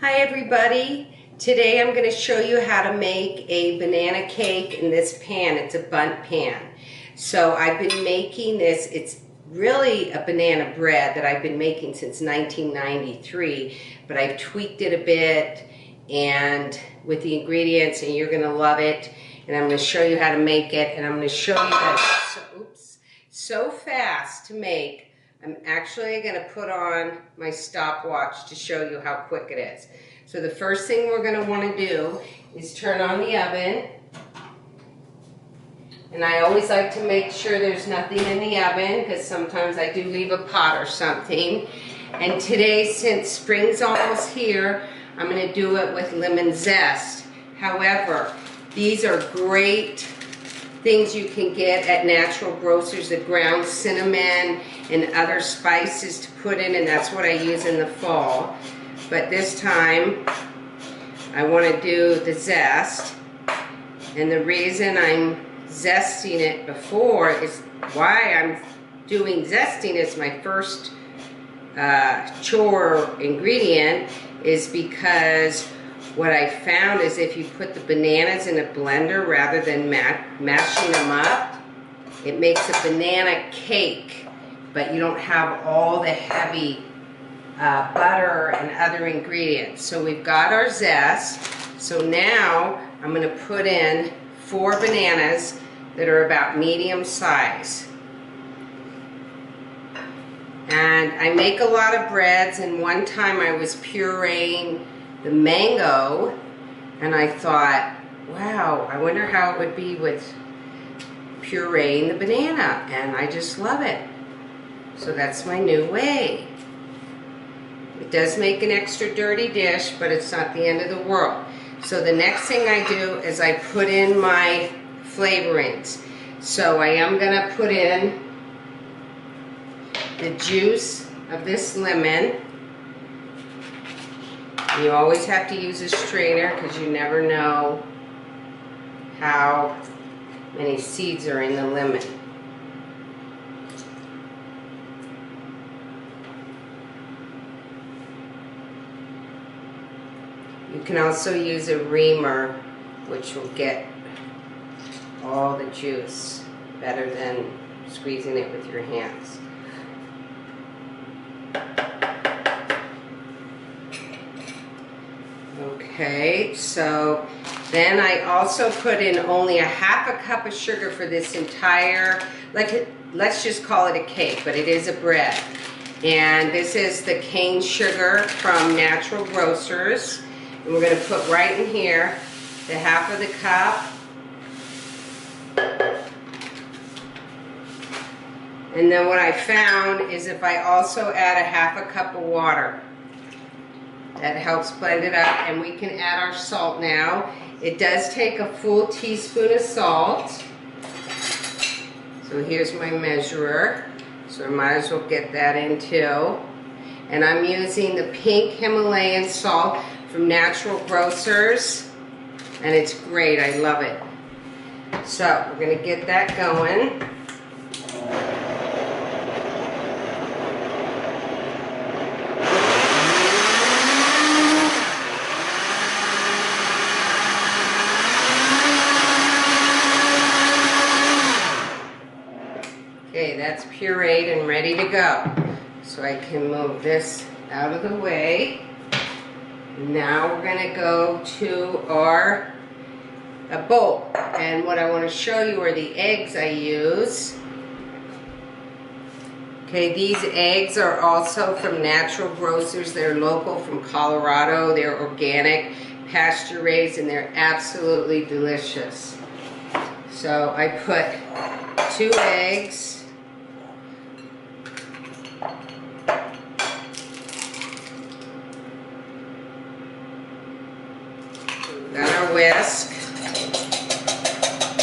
Hi everybody. Today I'm going to show you how to make a banana cake in this pan. It's a Bundt pan. So I've been making this, it's really a banana bread that I've been making since 1993, but I've tweaked it a bit and with the ingredients and you're going to love it. And I'm going to show you how to make it and I'm going to show you that so, oops, so fast to make I'm actually going to put on my stopwatch to show you how quick it is. So the first thing we're going to want to do is turn on the oven. And I always like to make sure there's nothing in the oven because sometimes I do leave a pot or something. And today, since spring's almost here, I'm going to do it with lemon zest. However, these are great things you can get at natural grocers, the ground cinnamon and other spices to put in, and that's what I use in the fall. But this time, I want to do the zest. And the reason I'm zesting it before is why I'm doing zesting as my first uh, chore ingredient is because what I found is if you put the bananas in a blender rather than ma mashing them up, it makes a banana cake, but you don't have all the heavy uh, butter and other ingredients. So we've got our zest. So now I'm going to put in four bananas that are about medium size. And I make a lot of breads and one time I was pureeing the mango and I thought, wow, I wonder how it would be with pureeing the banana and I just love it. So that's my new way. It does make an extra dirty dish, but it's not the end of the world. So the next thing I do is I put in my flavorings. So I am to put in the juice of this lemon. You always have to use a strainer because you never know how many seeds are in the lemon. You can also use a reamer which will get all the juice better than squeezing it with your hands. Okay, so then I also put in only a half a cup of sugar for this entire, like let's just call it a cake, but it is a bread. And this is the cane sugar from Natural Grocers. And we're going to put right in here the half of the cup. And then what I found is if I also add a half a cup of water, that helps blend it up. And we can add our salt now. It does take a full teaspoon of salt. So here's my measurer. So I might as well get that in too. And I'm using the pink Himalayan salt from Natural Grocers. And it's great, I love it. So we're gonna get that going. Okay, that's pureed and ready to go. So I can move this out of the way. Now we're gonna go to our a bowl. And what I wanna show you are the eggs I use. Okay, these eggs are also from Natural Grocers. They're local from Colorado. They're organic, pasture raised, and they're absolutely delicious. So I put two eggs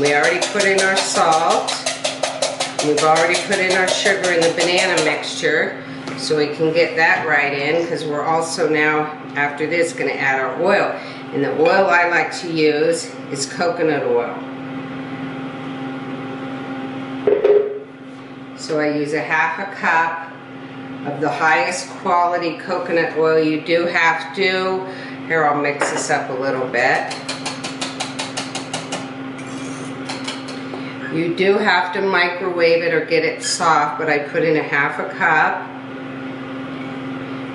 We already put in our salt. We've already put in our sugar in the banana mixture so we can get that right in because we're also now, after this, going to add our oil. And the oil I like to use is coconut oil. So I use a half a cup of the highest quality coconut oil. You do have to, here I'll mix this up a little bit. You do have to microwave it or get it soft, but I put in a half a cup.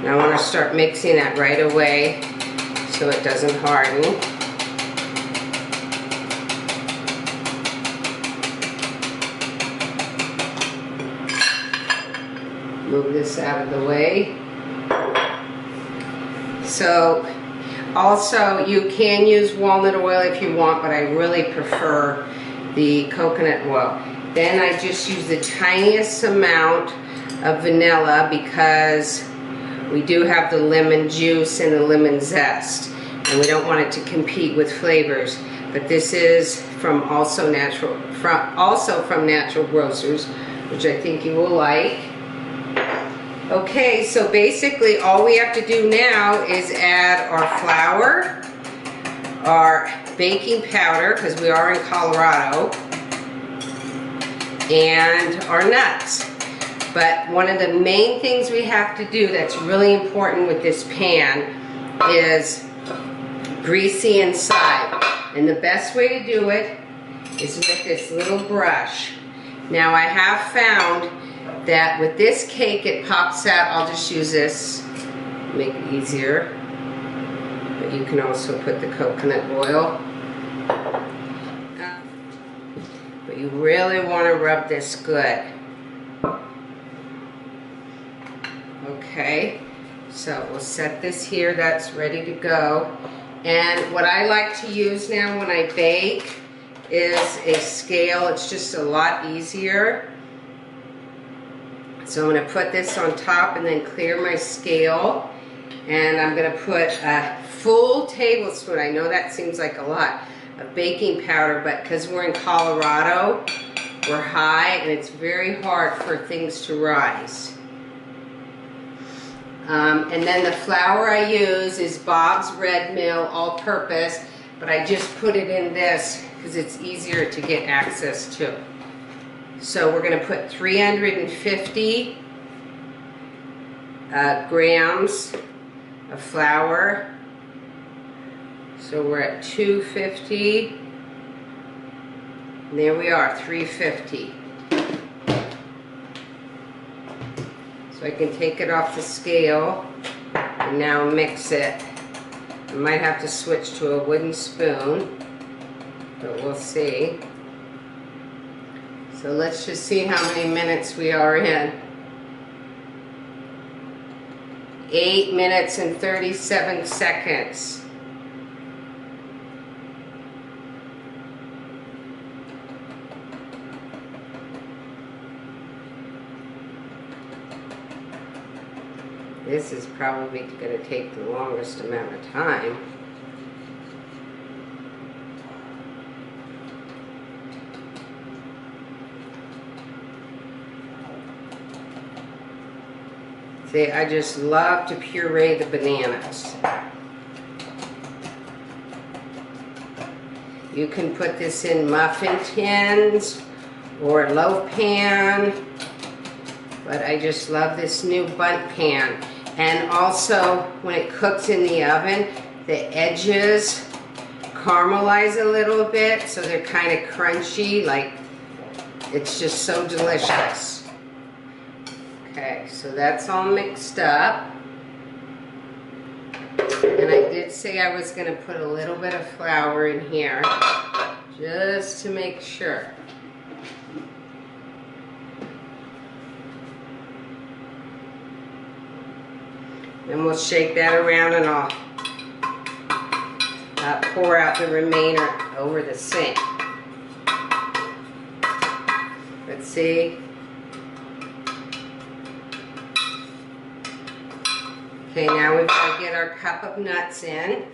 And I want to start mixing that right away so it doesn't harden. move this out of the way. So also you can use walnut oil if you want, but I really prefer the coconut oil. Then I just use the tiniest amount of vanilla because we do have the lemon juice and the lemon zest and we don't want it to compete with flavors. But this is from also natural from also from natural grocers, which I think you will like. Okay, so basically all we have to do now is add our flour, our baking powder, because we are in Colorado, and our nuts. But one of the main things we have to do that's really important with this pan is greasy inside. And the best way to do it is with this little brush. Now I have found that with this cake it pops out. I'll just use this, make it easier. But you can also put the coconut oil. But you really want to rub this good. Okay, so we'll set this here, that's ready to go. And what I like to use now when I bake is a scale. It's just a lot easier. So I'm going to put this on top and then clear my scale. And I'm going to put a full tablespoon, I know that seems like a lot, of baking powder, but because we're in Colorado, we're high and it's very hard for things to rise. Um, and then the flour I use is Bob's Red Mill All-Purpose, but I just put it in this because it's easier to get access to. So we're going to put 350 uh, grams flour. So we're at 250. And there we are, 350. So I can take it off the scale and now mix it. I might have to switch to a wooden spoon, but we'll see. So let's just see how many minutes we are in. 8 minutes and 37 seconds. This is probably going to take the longest amount of time. See, I just love to puree the bananas. You can put this in muffin tins or a loaf pan, but I just love this new Bundt pan. And also, when it cooks in the oven, the edges caramelize a little bit, so they're kind of crunchy, like it's just so delicious. Okay, so that's all mixed up. And I did say I was going to put a little bit of flour in here, just to make sure. Then we'll shake that around and I'll uh, pour out the remainder over the sink. Let's see, Okay, now we've got to get our cup of nuts in.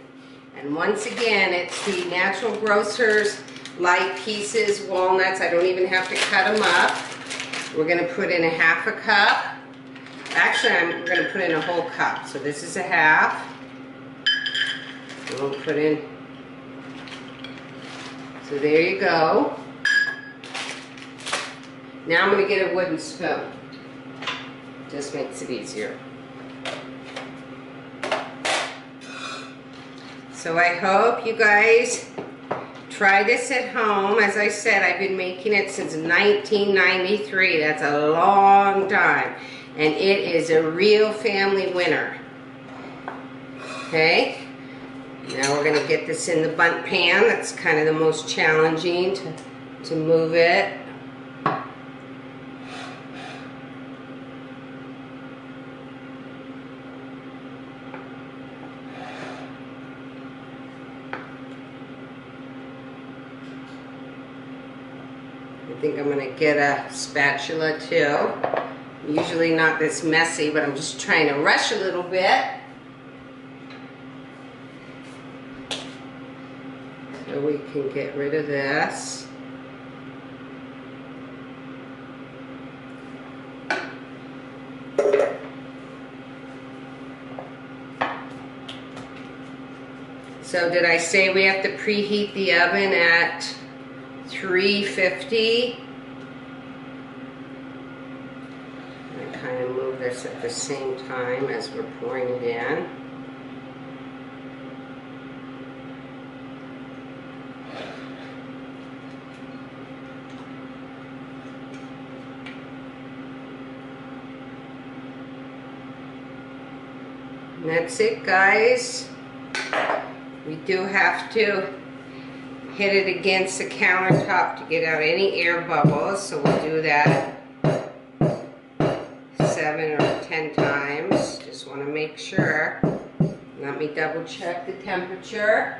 And once again, it's the Natural Grocers light pieces, walnuts. I don't even have to cut them up. We're going to put in a half a cup. Actually, I'm going to put in a whole cup. So this is a half. We'll put in, so there you go. Now I'm going to get a wooden spoon. Just makes it easier. So I hope you guys try this at home. As I said, I've been making it since 1993. That's a long time. And it is a real family winner. Okay? Now we're going to get this in the Bundt pan. That's kind of the most challenging to, to move it. Think I'm to get a spatula too. Usually not this messy, but I'm just trying to rush a little bit. So we can get rid of this. So did I say we have to preheat the oven at 350? I kind of move this at the same time as we're pouring it in. And that's it guys. We do have to hit it against the countertop to get out any air bubbles, so we'll do that seven or ten times. Just want to make sure. Let me double check the temperature.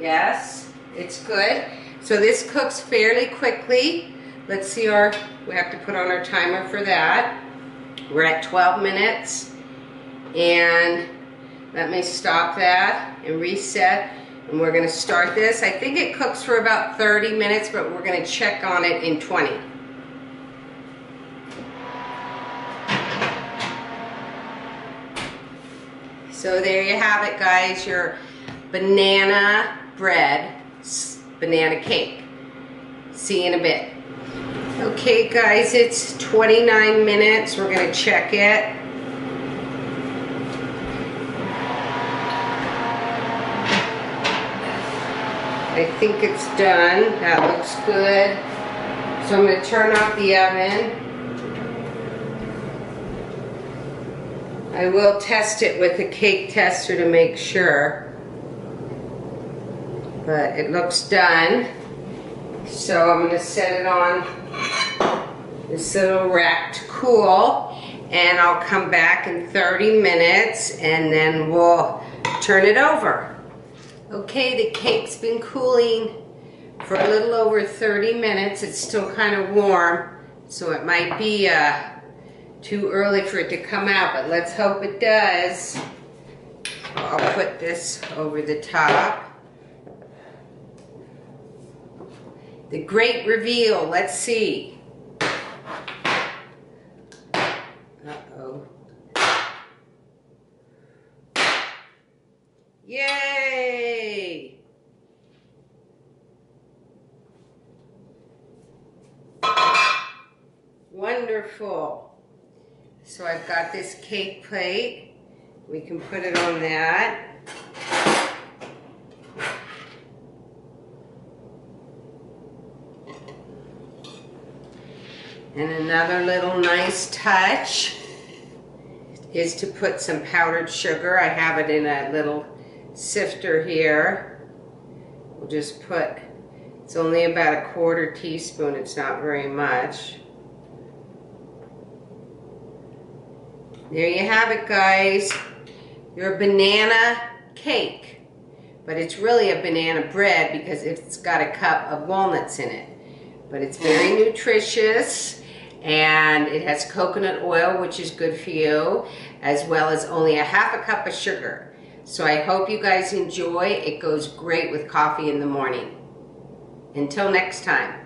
Yes, it's good. So this cooks fairly quickly. Let's see our, we have to put on our timer for that. We're at 12 minutes. And let me stop that and reset. And we're gonna start this. I think it cooks for about 30 minutes, but we're gonna check on it in 20. So there you have it guys, your banana bread, banana cake. See you in a bit. Okay guys, it's 29 minutes. We're gonna check it. I think it's done. That looks good. So I'm going to turn off the oven. I will test it with a cake tester to make sure. But it looks done. So I'm going to set it on this little rack to cool. And I'll come back in 30 minutes and then we'll turn it over. Okay, the cake's been cooling for a little over 30 minutes. It's still kind of warm, so it might be uh, too early for it to come out, but let's hope it does. I'll put this over the top. The great reveal, let's see. Wonderful. So I've got this cake plate. We can put it on that. And another little nice touch is to put some powdered sugar. I have it in a little sifter here. We'll just put, it's only about a quarter teaspoon, it's not very much. There you have it guys, your banana cake. But it's really a banana bread because it's got a cup of walnuts in it. But it's very nutritious and it has coconut oil, which is good for you, as well as only a half a cup of sugar. So I hope you guys enjoy. It goes great with coffee in the morning. Until next time.